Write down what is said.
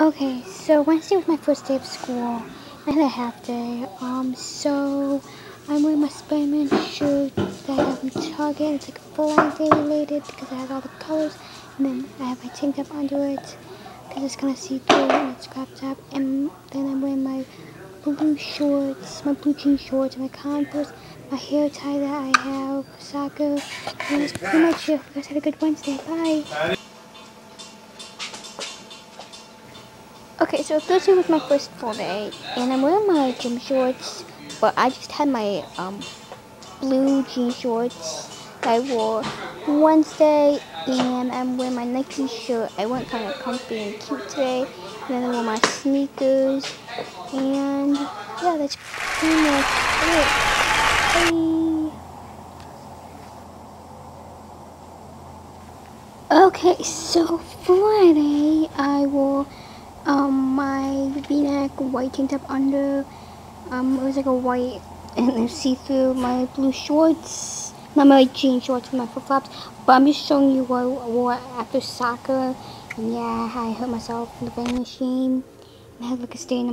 Okay, so Wednesday was my first day of school. I had a half day. Um, so I'm wearing my Spider-Man shirt that I have from Target. It's like Flag Day related because I have all the colors. And then I have my tank top under it because it's kind of see-through and it's cropped up. And then I'm wearing my blue shorts, my blue jean shorts, my Converse, my hair tie that I have soccer. And that's pretty much it. You guys had a good Wednesday. Bye. Okay, so Thursday was my first full day, and I'm wearing my gym shorts, but I just had my um, blue jean shorts that I wore Wednesday, and I'm wearing my Nike shirt. I went kind of comfy and cute today, and then I wore my sneakers, and yeah, that's pretty much it. Bye. Okay, so Friday I wore um, my white tank top under, um, it was like a white and see-through, my blue shorts, not my jean shorts my flip-flops, but I'm just showing you what I wore after soccer, and yeah, I hurt myself in the vending machine, I had like a stain on